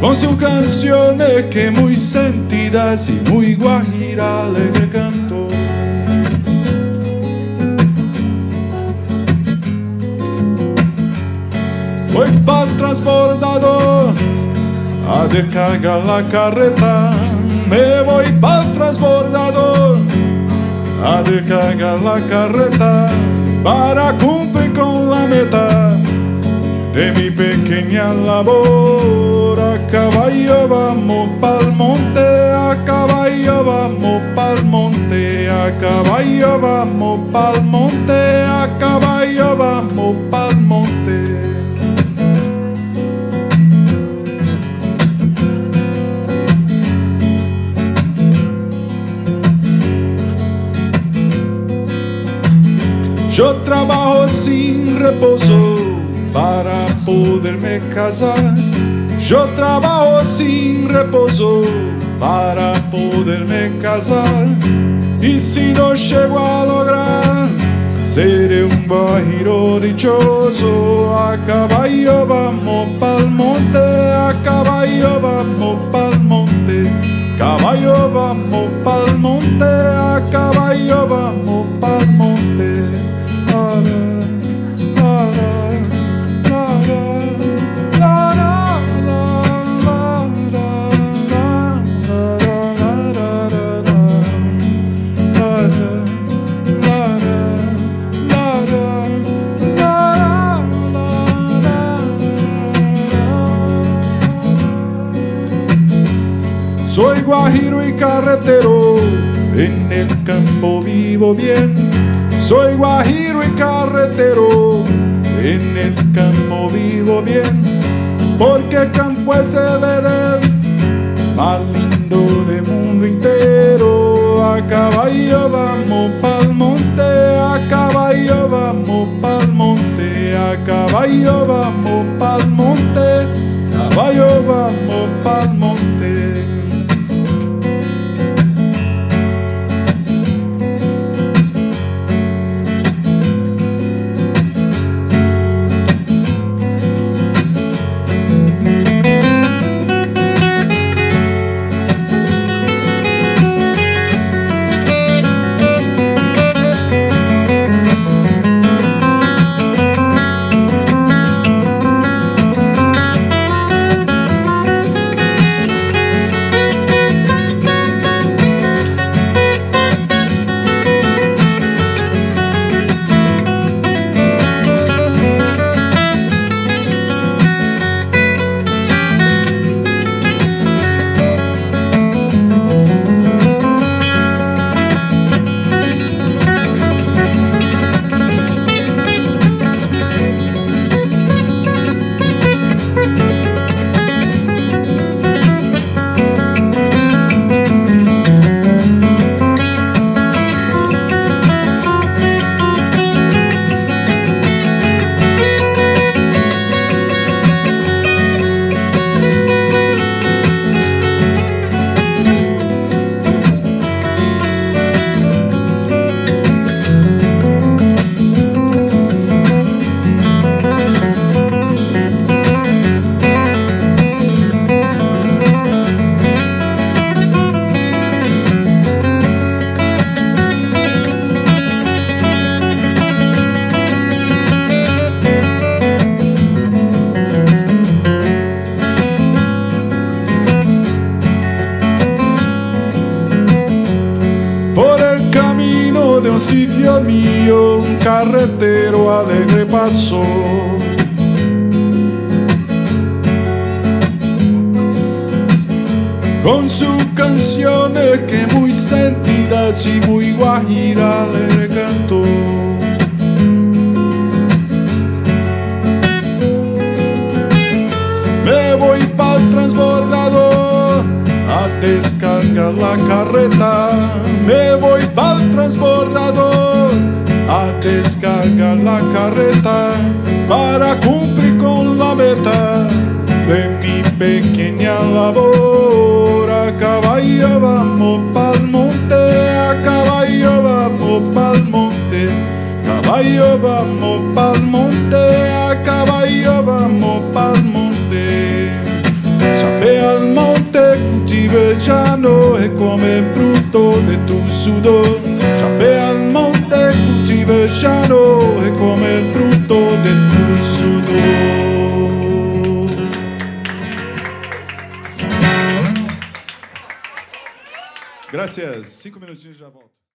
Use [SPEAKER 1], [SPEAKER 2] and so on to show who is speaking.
[SPEAKER 1] Con sus canciones que muy sentidas y muy guajira alegre canto. Para el transbordador a descargar la carreta. Me voy para el transbordador a descargar la carreta para cumplir con la meta de mi pequeña labor. A caballo vamos pa'l monte, a caballo vamos pa'l monte, a caballo vamos pa'l monte, a caballo Yo trabajo sin reposo para poderme casar. Yo trabajo sin reposo para poderme casar. Y si no llego a lograr, seré un bajiro dichoso. A caballo vamos pa'l monte, a caballo vamos pa'l monte. Caballo vamos guajiro y carretero, en el campo vivo bien. Soy guajiro y carretero, en el campo vivo bien. Porque campo es el herer más lindo del mundo entero. A caballo vamos pa'l monte, a caballo vamos pa'l monte, a caballo vamos pa'l monte, un sitio mío, un carretero alegre pasó. Con sus canciones que muy sentidas y muy guajira le cantó. Carreta. Me voy pa'l transbordador a descargar la carreta para cumplir con la meta de mi pequeña labor. A caballo vamos pa'l monte, a caballo vamos caballo vamos pa'l monte, a caballo vamos fruto de tu sudor. Sabe al monte, cultive llano y come fruto de tu sudor. Gracias. Cinco minutinhos já volto.